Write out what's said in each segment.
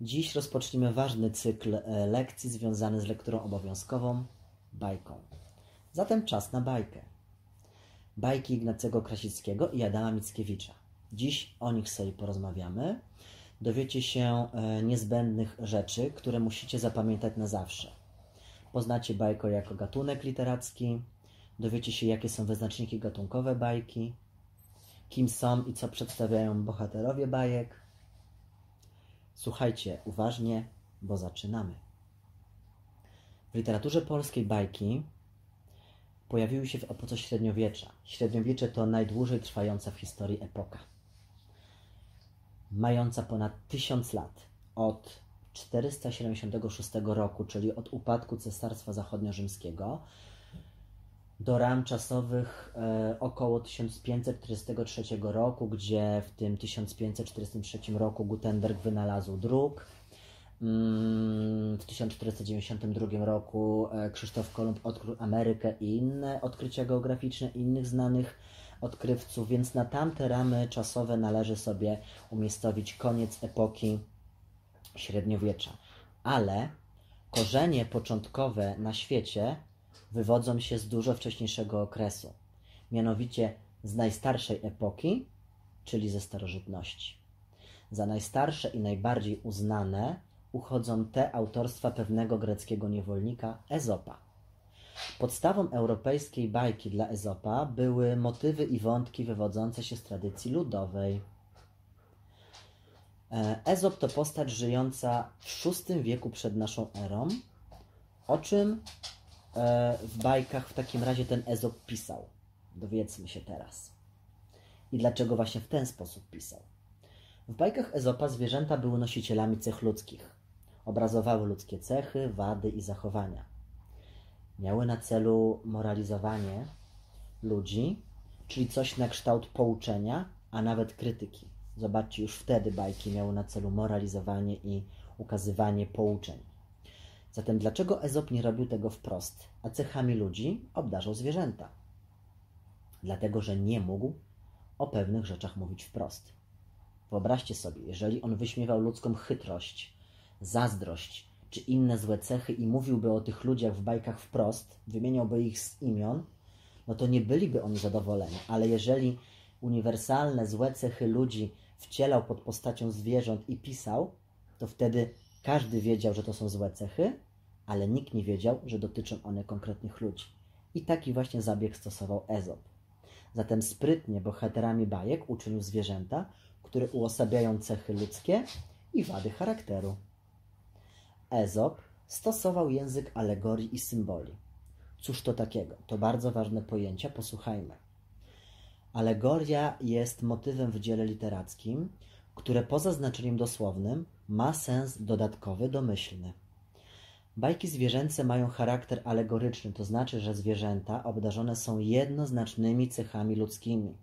Dziś rozpoczniemy ważny cykl e, lekcji związany z lekturą obowiązkową bajką. Zatem czas na bajkę. Bajki Ignacego Krasickiego i Adama Mickiewicza. Dziś o nich sobie porozmawiamy. Dowiecie się e, niezbędnych rzeczy, które musicie zapamiętać na zawsze. Poznacie bajkę jako gatunek literacki, dowiecie się, jakie są wyznaczniki gatunkowe bajki, kim są i co przedstawiają bohaterowie bajek. Słuchajcie uważnie, bo zaczynamy. W literaturze polskiej bajki pojawiły się w epoce średniowiecza. Średniowiecze to najdłużej trwająca w historii epoka. Mająca ponad tysiąc lat. Od 476 roku, czyli od upadku Cesarstwa Zachodnio-Rzymskiego, do ram czasowych e, około 1543 roku, gdzie w tym 1543 roku Gutenberg wynalazł druk. Mm, w 1492 roku e, Krzysztof Kolumb odkrył Amerykę i inne odkrycia geograficzne innych znanych odkrywców, więc na tamte ramy czasowe należy sobie umiejscowić koniec epoki średniowiecza. Ale korzenie początkowe na świecie wywodzą się z dużo wcześniejszego okresu, mianowicie z najstarszej epoki, czyli ze starożytności. Za najstarsze i najbardziej uznane uchodzą te autorstwa pewnego greckiego niewolnika Ezopa. Podstawą europejskiej bajki dla Ezopa były motywy i wątki wywodzące się z tradycji ludowej. E, Ezop to postać żyjąca w VI wieku przed naszą erą, o czym w bajkach w takim razie ten Ezop pisał. Dowiedzmy się teraz. I dlaczego właśnie w ten sposób pisał. W bajkach Ezopa zwierzęta były nosicielami cech ludzkich. Obrazowały ludzkie cechy, wady i zachowania. Miały na celu moralizowanie ludzi, czyli coś na kształt pouczenia, a nawet krytyki. Zobaczcie, już wtedy bajki miały na celu moralizowanie i ukazywanie pouczeń. Zatem dlaczego Ezop nie robił tego wprost, a cechami ludzi obdarzał zwierzęta? Dlatego, że nie mógł o pewnych rzeczach mówić wprost. Wyobraźcie sobie, jeżeli on wyśmiewał ludzką chytrość, zazdrość czy inne złe cechy i mówiłby o tych ludziach w bajkach wprost, wymieniałby ich z imion, no to nie byliby oni zadowoleni. Ale jeżeli uniwersalne złe cechy ludzi wcielał pod postacią zwierząt i pisał, to wtedy każdy wiedział, że to są złe cechy, ale nikt nie wiedział, że dotyczą one konkretnych ludzi. I taki właśnie zabieg stosował Ezop. Zatem sprytnie bohaterami bajek uczynił zwierzęta, które uosabiają cechy ludzkie i wady charakteru. Ezop stosował język alegorii i symboli. Cóż to takiego? To bardzo ważne pojęcia, posłuchajmy. Alegoria jest motywem w dziele literackim, które poza znaczeniem dosłownym ma sens dodatkowy, domyślny. Bajki zwierzęce mają charakter alegoryczny, to znaczy, że zwierzęta obdarzone są jednoznacznymi cechami ludzkimi.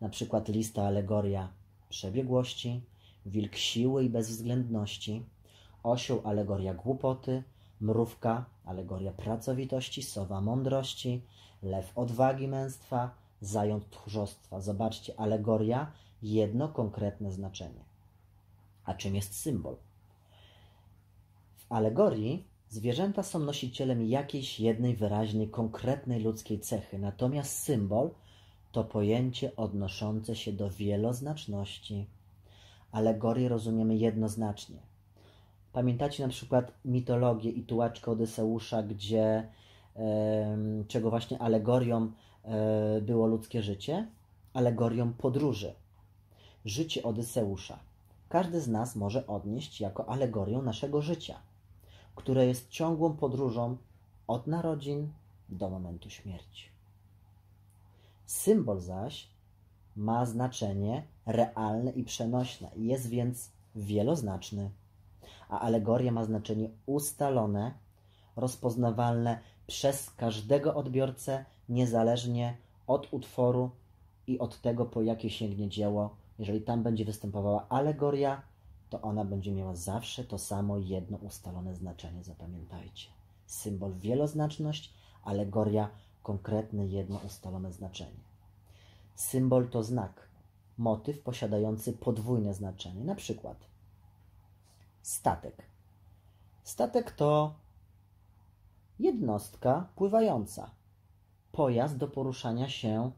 Na przykład lista alegoria przebiegłości, wilk siły i bezwzględności, osioł alegoria głupoty, mrówka alegoria pracowitości, sowa mądrości, lew odwagi męstwa, zając tchórzostwa. Zobaczcie, alegoria jedno konkretne znaczenie. A czym jest symbol? W alegorii zwierzęta są nosicielem jakiejś jednej wyraźnej, konkretnej ludzkiej cechy, natomiast symbol to pojęcie odnoszące się do wieloznaczności. Alegorię rozumiemy jednoznacznie. Pamiętacie na przykład mitologię i tułaczkę Odyseusza, gdzie czego właśnie alegorią e, było ludzkie życie? Alegorią podróży. Życie Odyseusza. Każdy z nas może odnieść jako alegorię naszego życia, które jest ciągłą podróżą od narodzin do momentu śmierci. Symbol zaś ma znaczenie realne i przenośne, jest więc wieloznaczny a alegoria ma znaczenie ustalone, rozpoznawalne przez każdego odbiorcę, niezależnie od utworu i od tego, po jakie sięgnie dzieło. Jeżeli tam będzie występowała alegoria, to ona będzie miała zawsze to samo jedno ustalone znaczenie, zapamiętajcie. Symbol wieloznaczność, alegoria konkretne jedno ustalone znaczenie. Symbol to znak, motyw posiadający podwójne znaczenie. Na przykład statek. Statek to jednostka pływająca, pojazd do poruszania się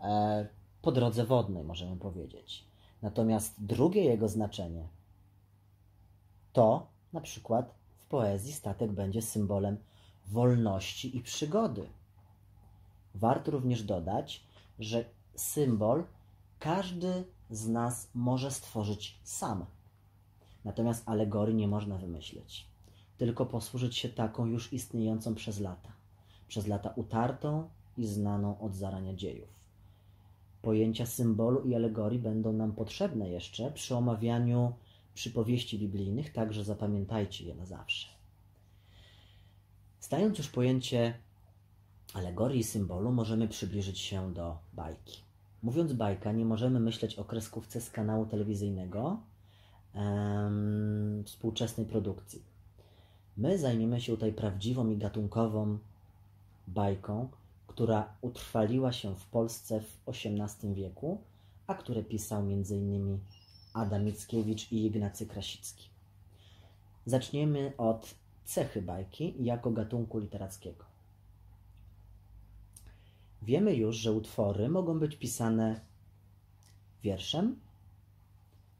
e, po drodze wodnej, możemy powiedzieć. Natomiast drugie jego znaczenie to na przykład w poezji statek będzie symbolem wolności i przygody. Warto również dodać, że symbol każdy z nas może stworzyć sam. Natomiast alegorii nie można wymyślić, tylko posłużyć się taką już istniejącą przez lata, przez lata utartą i znaną od zarania dziejów. Pojęcia symbolu i alegorii będą nam potrzebne jeszcze przy omawianiu przypowieści biblijnych, także zapamiętajcie je na zawsze. Stając już pojęcie alegorii i symbolu, możemy przybliżyć się do bajki. Mówiąc bajka, nie możemy myśleć o kreskówce z kanału telewizyjnego em, współczesnej produkcji. My zajmiemy się tutaj prawdziwą i gatunkową bajką, która utrwaliła się w Polsce w XVIII wieku, a które pisał m.in. Adam Mickiewicz i Ignacy Krasicki. Zaczniemy od cechy bajki jako gatunku literackiego. Wiemy już, że utwory mogą być pisane wierszem,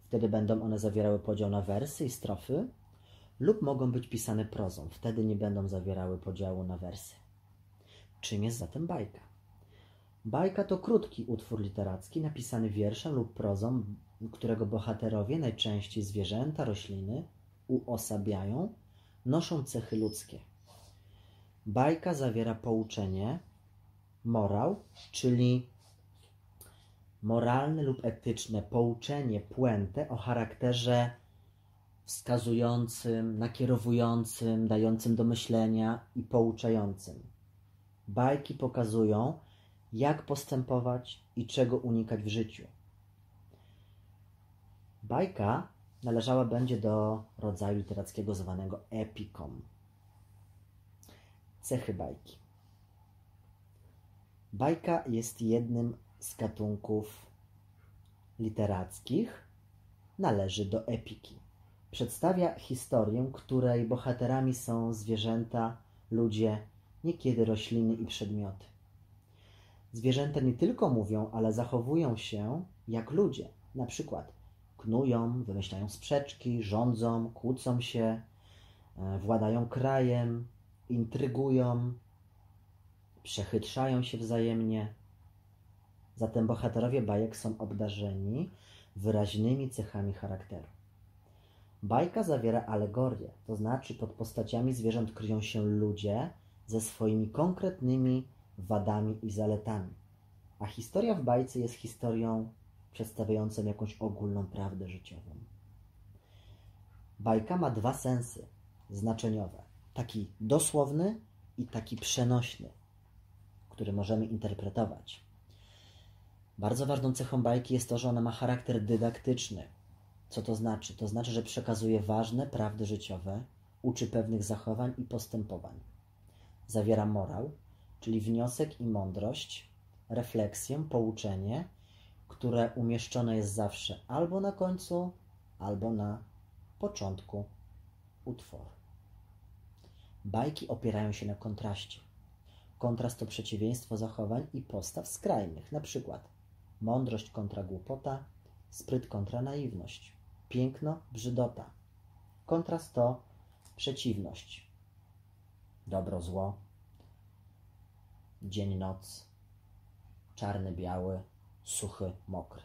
wtedy będą one zawierały podział na wersy i strofy, lub mogą być pisane prozą, wtedy nie będą zawierały podziału na wersy. Czym jest zatem bajka? Bajka to krótki utwór literacki napisany wierszem lub prozą, którego bohaterowie, najczęściej zwierzęta, rośliny, uosabiają, noszą cechy ludzkie. Bajka zawiera pouczenie, morał, czyli moralne lub etyczne pouczenie, puentę o charakterze wskazującym, nakierowującym, dającym do myślenia i pouczającym. Bajki pokazują, jak postępować i czego unikać w życiu. Bajka należała będzie do rodzaju literackiego zwanego epiką. Cechy bajki. Bajka jest jednym z gatunków literackich, należy do epiki. Przedstawia historię, której bohaterami są zwierzęta, ludzie, niekiedy rośliny i przedmioty. Zwierzęta nie tylko mówią, ale zachowują się jak ludzie. Na przykład knują, wymyślają sprzeczki, rządzą, kłócą się, e, władają krajem, intrygują, przechytrzają się wzajemnie. Zatem bohaterowie bajek są obdarzeni wyraźnymi cechami charakteru. Bajka zawiera alegorię, to znaczy pod postaciami zwierząt kryją się ludzie ze swoimi konkretnymi wadami i zaletami. A historia w bajce jest historią przedstawiającą jakąś ogólną prawdę życiową. Bajka ma dwa sensy znaczeniowe: taki dosłowny i taki przenośny, który możemy interpretować. Bardzo ważną cechą bajki jest to, że ona ma charakter dydaktyczny. Co to znaczy? To znaczy, że przekazuje ważne prawdy życiowe, uczy pewnych zachowań i postępowań. Zawiera morał, czyli wniosek i mądrość, refleksję, pouczenie, które umieszczone jest zawsze albo na końcu, albo na początku utworu. Bajki opierają się na kontraście. Kontrast to przeciwieństwo zachowań i postaw skrajnych, na przykład mądrość kontra głupota, spryt kontra naiwność, piękno, brzydota. Kontrast to przeciwność, dobro, zło, dzień, noc, czarny, biały, suchy, mokry.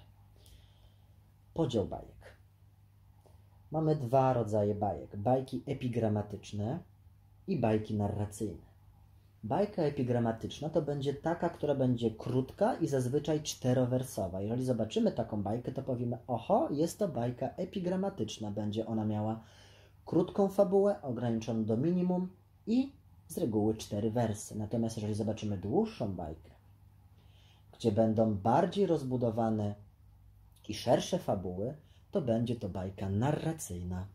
Podział bajek. Mamy dwa rodzaje bajek: bajki epigramatyczne i bajki narracyjne. Bajka epigramatyczna to będzie taka, która będzie krótka i zazwyczaj czterowersowa. Jeżeli zobaczymy taką bajkę, to powiemy: Oho, jest to bajka epigramatyczna. Będzie ona miała krótką fabułę, ograniczoną do minimum i z reguły cztery wersy. Natomiast jeżeli zobaczymy dłuższą bajkę, gdzie będą bardziej rozbudowane i szersze fabuły, to będzie to bajka narracyjna.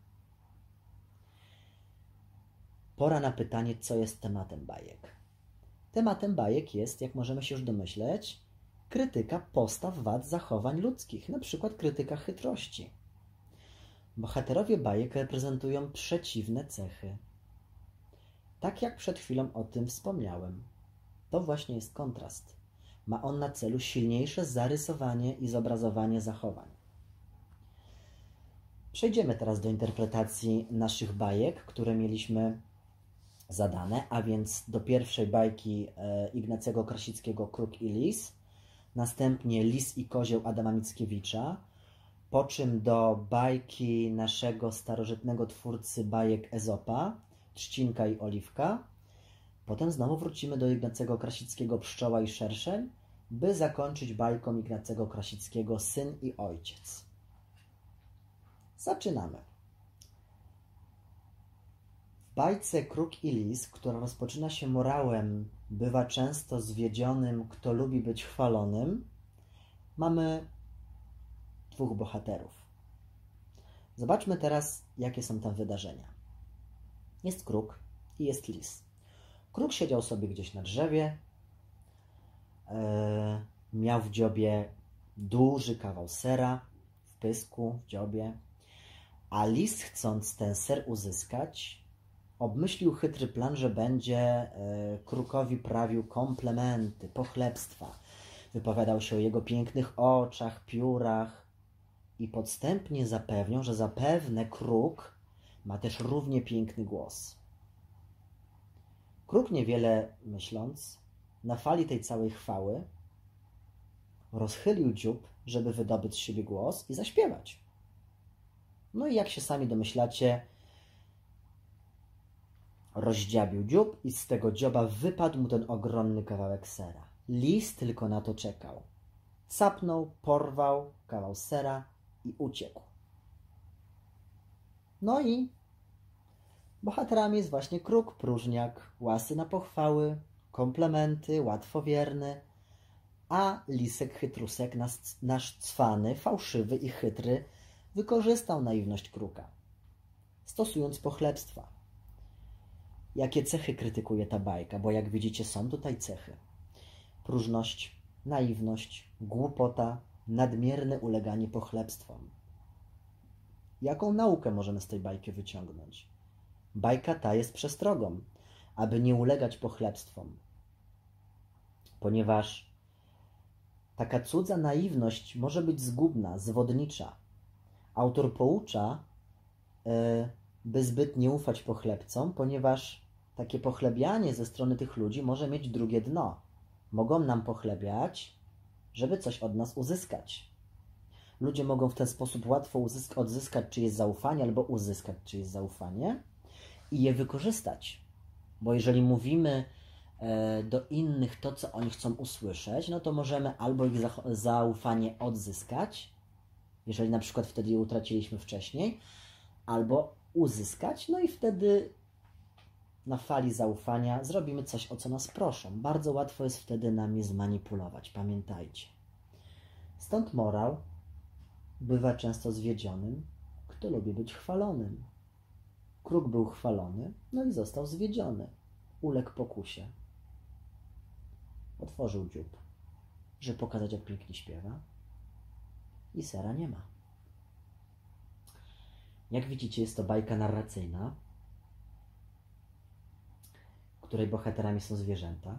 Pora na pytanie, co jest tematem bajek. Tematem bajek jest, jak możemy się już domyśleć, krytyka postaw wad zachowań ludzkich, na przykład krytyka chytrości. Bohaterowie bajek reprezentują przeciwne cechy. Tak jak przed chwilą o tym wspomniałem. To właśnie jest kontrast. Ma on na celu silniejsze zarysowanie i zobrazowanie zachowań. Przejdziemy teraz do interpretacji naszych bajek, które mieliśmy zadane, a więc do pierwszej bajki e, Ignacego Krasickiego Kruk i Lis, następnie Lis i Kozioł Adama Mickiewicza, po czym do bajki naszego starożytnego twórcy bajek Ezopa, Trzcinka i Oliwka. Potem znowu wrócimy do Ignacego Krasickiego Pszczoła i Szerszeń, by zakończyć bajką Ignacego Krasickiego Syn i Ojciec. Zaczynamy. W bajce Kruk i Lis, która rozpoczyna się morałem bywa często zwiedzionym, kto lubi być chwalonym, mamy dwóch bohaterów. Zobaczmy teraz, jakie są tam wydarzenia. Jest kruk i jest lis. Kruk siedział sobie gdzieś na drzewie, e, miał w dziobie duży kawał sera, w pysku, w dziobie, a lis, chcąc ten ser uzyskać, obmyślił chytry plan, że będzie e, krukowi prawił komplementy, pochlebstwa. Wypowiadał się o jego pięknych oczach, piórach, i podstępnie zapewnią, że zapewne kruk ma też równie piękny głos. Kruk niewiele myśląc, na fali tej całej chwały, rozchylił dziób, żeby wydobyć z siebie głos i zaśpiewać. No i jak się sami domyślacie, rozdziabił dziób i z tego dzioba wypadł mu ten ogromny kawałek sera. Lis tylko na to czekał. Sapnął, porwał kawał sera i uciekł. No i bohaterami jest właśnie kruk, próżniak, łasy na pochwały, komplementy, łatwowierny, a lisek chytrusek, nasz cwany, fałszywy i chytry, wykorzystał naiwność kruka, stosując pochlebstwa. Jakie cechy krytykuje ta bajka? Bo jak widzicie, są tutaj cechy. Próżność, naiwność, głupota, nadmierne uleganie pochlebstwom. Jaką naukę możemy z tej bajki wyciągnąć? Bajka ta jest przestrogą, aby nie ulegać pochlebstwom, ponieważ taka cudza naiwność może być zgubna, zwodnicza. Autor poucza, e, by zbyt nie ufać pochlebcom, ponieważ takie pochlebianie ze strony tych ludzi może mieć drugie dno. Mogą nam pochlebiać, żeby coś od nas uzyskać. Ludzie mogą w ten sposób łatwo odzyskać czyjeś zaufanie albo uzyskać czyjeś zaufanie i je wykorzystać. Bo jeżeli mówimy e, do innych to, co oni chcą usłyszeć, no to możemy albo ich zaufanie odzyskać, jeżeli na przykład wtedy je utraciliśmy wcześniej, albo uzyskać, no i wtedy na fali zaufania zrobimy coś, o co nas proszą. Bardzo łatwo jest wtedy nami zmanipulować, pamiętajcie. Stąd morał bywa często zwiedzionym, kto lubi być chwalonym. Kruk był chwalony, no i został zwiedziony. Uległ pokusie. Otworzył dziób, żeby pokazać, jak pięknie śpiewa. I sera nie ma. Jak widzicie, jest to bajka narracyjna, której bohaterami są zwierzęta.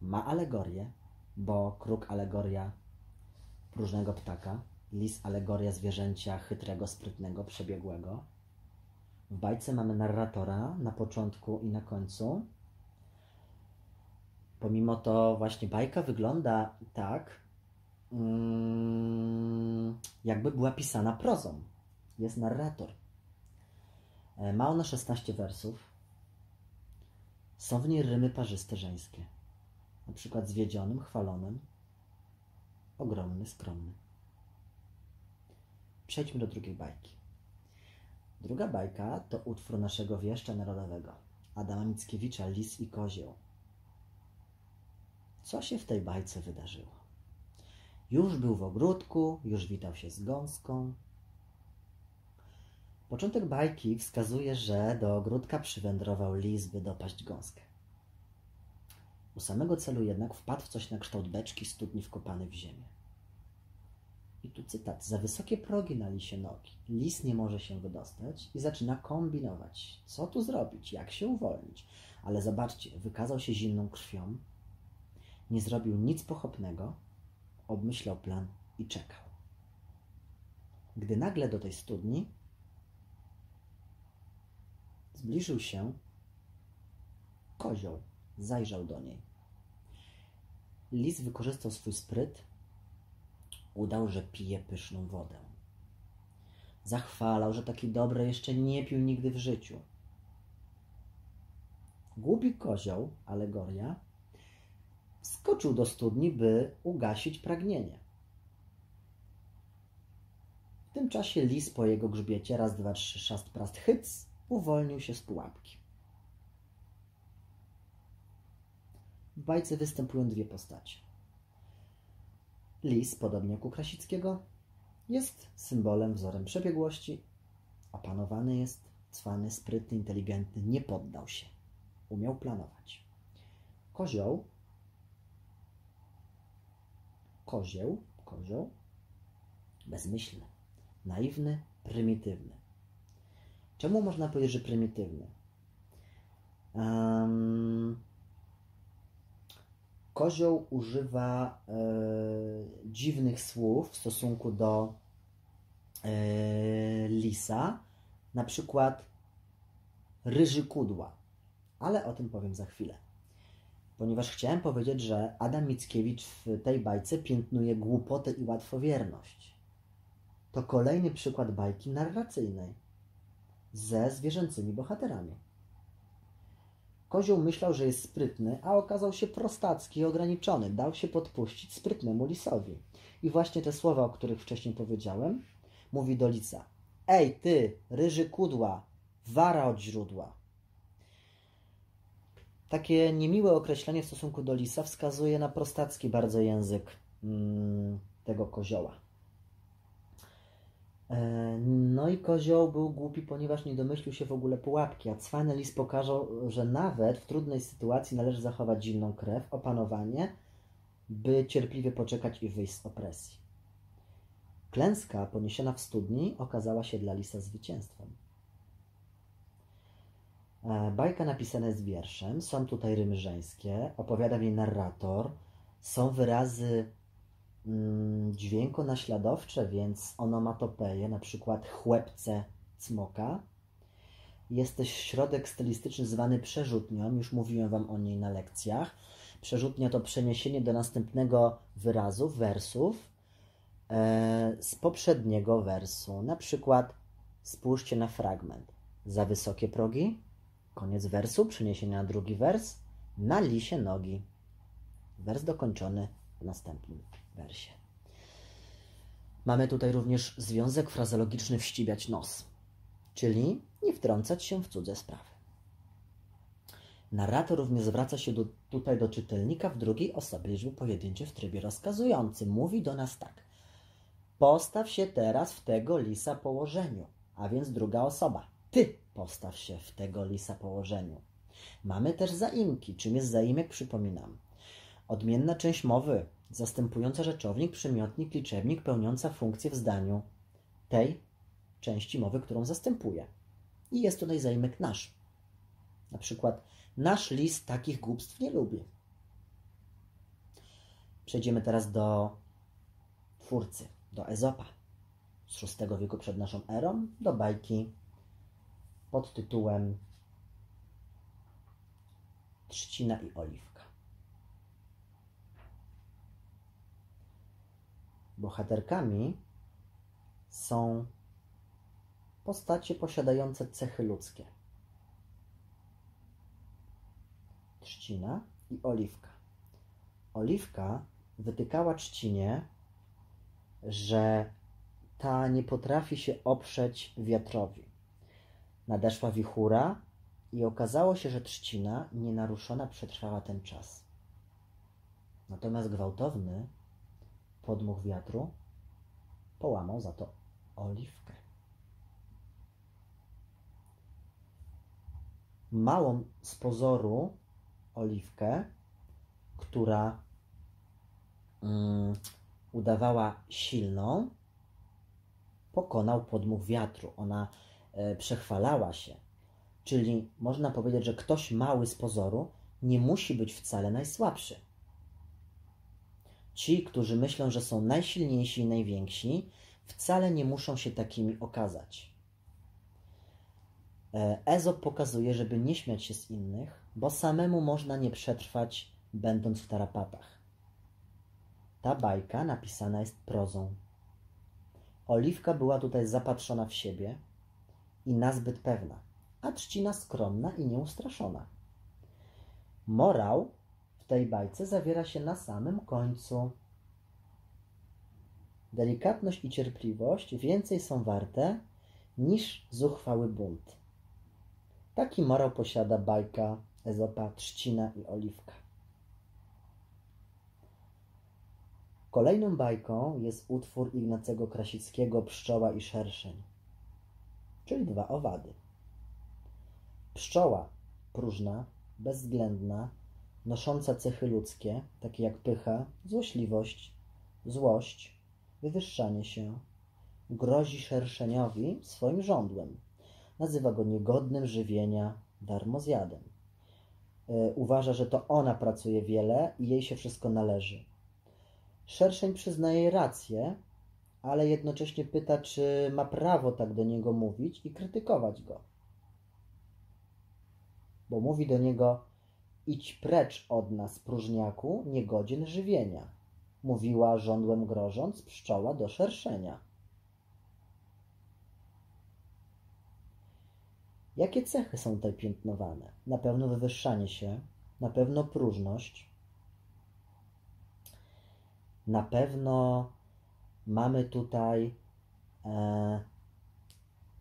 Ma alegorię, bo kruk alegoria próżnego ptaka, lis alegoria zwierzęcia chytrego, sprytnego, przebiegłego. W bajce mamy narratora na początku i na końcu. Pomimo to właśnie bajka wygląda tak, mm, jakby była pisana prozą. Jest narrator. E, ma ona 16 wersów. Są w niej rymy parzyste żeńskie. Na przykład zwiedzionym, chwalonym, ogromny, skromny. Przejdźmy do drugiej bajki. Druga bajka to utwór naszego wieszcza narodowego, Adama Mickiewicza, Lis i Kozioł. Co się w tej bajce wydarzyło? Już był w ogródku, już witał się z gąską, Początek bajki wskazuje, że do ogródka przywędrował lis, by dopaść gąskę. U samego celu jednak wpadł w coś na kształt beczki studni wkopany w ziemię. I tu cytat. Za wysokie progi na lisie nogi. Lis nie może się wydostać i zaczyna kombinować. Co tu zrobić? Jak się uwolnić? Ale zobaczcie, wykazał się zimną krwią, nie zrobił nic pochopnego, obmyślał plan i czekał. Gdy nagle do tej studni zbliżył się kozioł, zajrzał do niej. Lis wykorzystał swój spryt, udał, że pije pyszną wodę. Zachwalał, że taki dobry jeszcze nie pił nigdy w życiu. Głupi kozioł, alegoria, wskoczył do studni, by ugasić pragnienie. W tym czasie lis po jego grzbiecie, raz, dwa, trzy, szast, prast, hyc, uwolnił się z pułapki. W bajce występują dwie postacie. Lis, podobnie jak u Krasickiego, jest symbolem, wzorem przebiegłości. Opanowany jest, cwany, sprytny, inteligentny, nie poddał się. Umiał planować. Kozioł, kozioł, kozioł, bezmyślny, naiwny, prymitywny. Czemu można powiedzieć, że prymitywny? Um, kozioł używa e, dziwnych słów w stosunku do e, lisa, na przykład ryży kudła, ale o tym powiem za chwilę. Ponieważ chciałem powiedzieć, że Adam Mickiewicz w tej bajce piętnuje głupotę i łatwowierność. To kolejny przykład bajki narracyjnej ze zwierzęcymi bohaterami. Kozioł myślał, że jest sprytny, a okazał się prostacki i ograniczony. Dał się podpuścić sprytnemu lisowi. I właśnie te słowa, o których wcześniej powiedziałem, mówi do lica. Ej, ty, ryży kudła, wara od źródła. Takie niemiłe określenie w stosunku do lisa wskazuje na prostacki bardzo język mm, tego kozioła. No i kozioł był głupi, ponieważ nie domyślił się w ogóle pułapki, a cwany lis pokazał, że nawet w trudnej sytuacji należy zachować zimną krew, opanowanie, by cierpliwie poczekać i wyjść z opresji. Klęska poniesiona w studni okazała się dla lisa zwycięstwem. E, bajka napisana jest wierszem, są tutaj rymy żeńskie, opowiada w niej narrator, są wyrazy mm, dźwiękonaśladowcze, więc onomatopeje, na przykład chłepce cmoka. Jest też środek stylistyczny zwany przerzutnią, już mówiłem Wam o niej na lekcjach. Przerzutnia to przeniesienie do następnego wyrazu, wersów e, z poprzedniego wersu. Na przykład spójrzcie na fragment. Za wysokie progi, koniec wersu, przeniesienie na drugi wers, na lisie nogi. Wers dokończony w następnym wersie. Mamy tutaj również związek frazologiczny wścibiać nos, czyli nie wtrącać się w cudze sprawy. Narrator również zwraca się do, tutaj do czytelnika w drugiej osobie liczby pojedynczej w trybie rozkazującym. Mówi do nas tak. Postaw się teraz w tego lisa położeniu, a więc druga osoba. Ty postaw się w tego lisa położeniu. Mamy też zaimki. Czym jest zaimek? Przypominam. Odmienna część mowy, zastępująca rzeczownik, przymiotnik, liczebnik, pełniąca funkcję w zdaniu tej części mowy, którą zastępuje. I jest tutaj zaimek nasz. Na przykład nasz lis takich głupstw nie lubi. Przejdziemy teraz do twórcy, do Ezopa z VI wieku przed naszą erą, do bajki pod tytułem Trzcina i Oliwka. Bohaterkami są postacie posiadające cechy ludzkie. Trzcina i Oliwka. Oliwka wytykała trzcinie, że ta nie potrafi się oprzeć wiatrowi. Nadeszła wichura i okazało się, że trzcina nienaruszona przetrwała ten czas. Natomiast gwałtowny podmuch wiatru połamał za to oliwkę. Małą z pozoru oliwkę, która mm, udawała silną, pokonał podmuch wiatru. Ona e, przechwalała się. Czyli można powiedzieć, że ktoś mały z pozoru nie musi być wcale najsłabszy. Ci, którzy myślą, że są najsilniejsi i najwięksi, wcale nie muszą się takimi okazać. E, Ezop pokazuje, żeby nie śmiać się z innych, bo samemu można nie przetrwać, będąc w tarapatach. Ta bajka napisana jest prozą. Oliwka była tutaj zapatrzona w siebie i nazbyt pewna, a trzcina skromna i nieustraszona. Morał tej bajce zawiera się na samym końcu. Delikatność i cierpliwość więcej są warte niż zuchwały bunt. Taki morał posiada bajka Ezopa Trzcina i Oliwka. Kolejną bajką jest utwór Ignacego Krasickiego Pszczoła i Szerszeń, czyli dwa owady. Pszczoła próżna, bezwzględna, nosząca cechy ludzkie, takie jak pycha, złośliwość, złość, wywyższanie się, grozi szerszeniowi swoim żądłem. Nazywa go niegodnym żywienia, darmozjadem. E, uważa, że to ona pracuje wiele i jej się wszystko należy. Szerszeń przyznaje jej rację, ale jednocześnie pyta, czy ma prawo tak do niego mówić i krytykować go. Bo mówi do niego: Idź precz od nas, próżniaku, niegodzien żywienia. Mówiła żądłem grożąc pszczoła do szerszenia. Jakie cechy są tutaj piętnowane? Na pewno wywyższanie się, na pewno próżność, na pewno mamy tutaj e,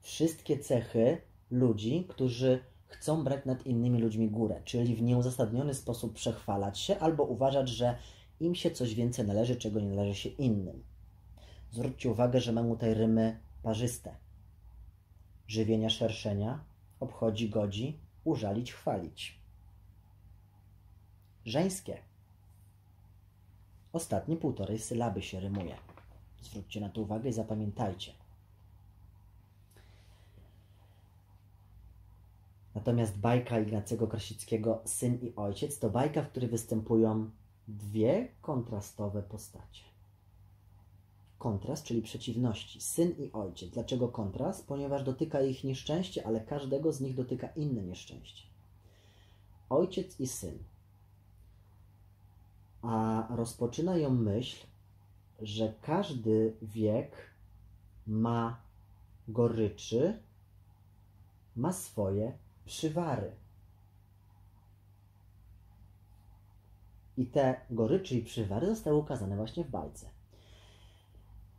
wszystkie cechy ludzi, którzy chcą brać nad innymi ludźmi górę, czyli w nieuzasadniony sposób przechwalać się albo uważać, że im się coś więcej należy, czego nie należy się innym. Zwróćcie uwagę, że mamy tutaj rymy parzyste. Żywienia szerszenia, obchodzi, godzi, użalić, chwalić. Żeńskie Ostatnie półtorej sylaby się rymuje. Zwróćcie na to uwagę i zapamiętajcie. Natomiast bajka Ignacego Krasickiego Syn i Ojciec to bajka, w której występują dwie kontrastowe postacie. Kontrast, czyli przeciwności. Syn i ojciec. Dlaczego kontrast? Ponieważ dotyka ich nieszczęście, ale każdego z nich dotyka inne nieszczęście. Ojciec i syn a rozpoczyna ją myśl, że każdy wiek ma goryczy, ma swoje przywary. I te goryczy i przywary zostały ukazane właśnie w bajce.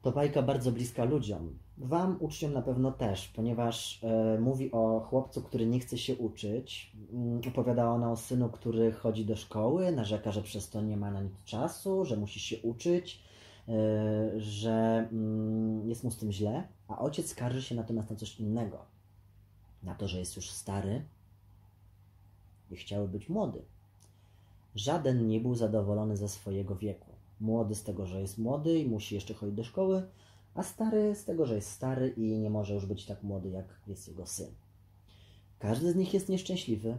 To bajka bardzo bliska ludziom. Wam, uczniom na pewno też, ponieważ e, mówi o chłopcu, który nie chce się uczyć. Mm, opowiada ona o synu, który chodzi do szkoły, narzeka, że przez to nie ma na nic czasu, że musi się uczyć, e, że mm, jest mu z tym źle, a ojciec skarży się natomiast na coś innego. Na to, że jest już stary i chciały być młody. Żaden nie był zadowolony ze swojego wieku. Młody z tego, że jest młody i musi jeszcze chodzić do szkoły, a stary z tego, że jest stary i nie może już być tak młody, jak jest jego syn. Każdy z nich jest nieszczęśliwy,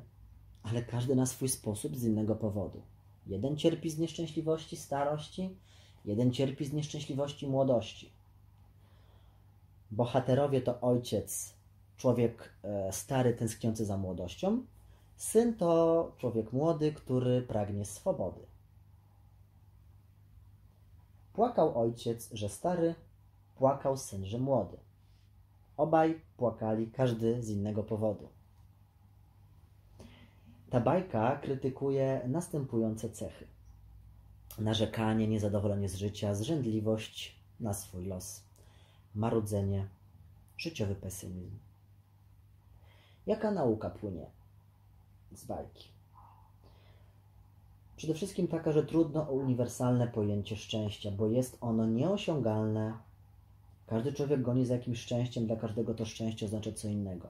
ale każdy na swój sposób z innego powodu. Jeden cierpi z nieszczęśliwości starości, jeden cierpi z nieszczęśliwości młodości. Bohaterowie to ojciec, człowiek e, stary, tęskniący za młodością, syn to człowiek młody, który pragnie swobody. Płakał ojciec, że stary, płakał syn, że młody. Obaj płakali, każdy z innego powodu. Ta bajka krytykuje następujące cechy: narzekanie, niezadowolenie z życia, zrzędliwość na swój los, marudzenie, życiowy pesymizm. Jaka nauka płynie z bajki? Przede wszystkim taka, że trudno o uniwersalne pojęcie szczęścia, bo jest ono nieosiągalne. Każdy człowiek goni za jakimś szczęściem, dla każdego to szczęście oznacza co innego.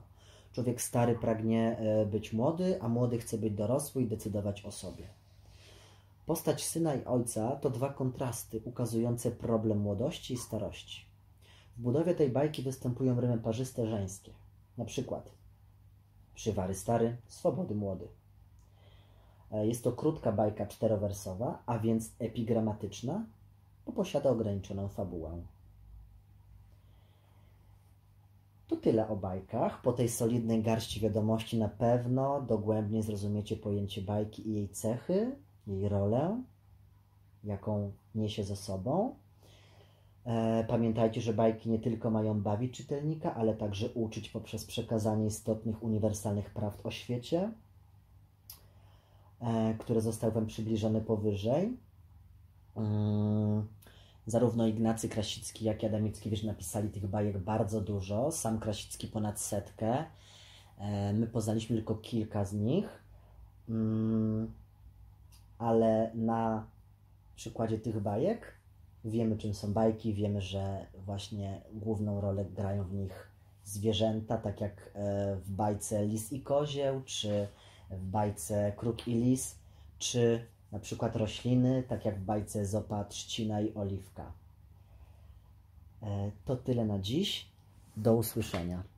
Człowiek stary pragnie e, być młody, a młody chce być dorosły i decydować o sobie. Postać syna i ojca to dwa kontrasty ukazujące problem młodości i starości. W budowie tej bajki występują rymy parzyste żeńskie. Na przykład Przywary stary, swobody młody. E, Jest to krótka bajka czterowersowa, a więc epigramatyczna, bo posiada ograniczoną fabułę. To tyle o bajkach. Po tej solidnej garści wiadomości na pewno dogłębnie zrozumiecie pojęcie bajki i jej cechy, jej rolę, jaką niesie ze sobą. E, Pamiętajcie, że bajki nie tylko mają bawić czytelnika, ale także uczyć poprzez przekazanie istotnych, uniwersalnych prawd o świecie, e, które zostały Wam przybliżone powyżej. Mm, Zarówno Ignacy Krasicki, jak i Adam Mickiewicz napisali tych bajek bardzo dużo. Sam Krasicki ponad setkę. E, My poznaliśmy tylko kilka z nich. Mm, Ale na przykładzie tych bajek wiemy, czym są bajki. Wiemy, że właśnie główną rolę grają w nich zwierzęta, tak jak e, w bajce Lis i Kozieł, czy w bajce Kruk i Lis, czy na przykład rośliny, tak jak w bajce Zopa, Trzcina i Oliwka. E, To tyle na dziś. Do usłyszenia.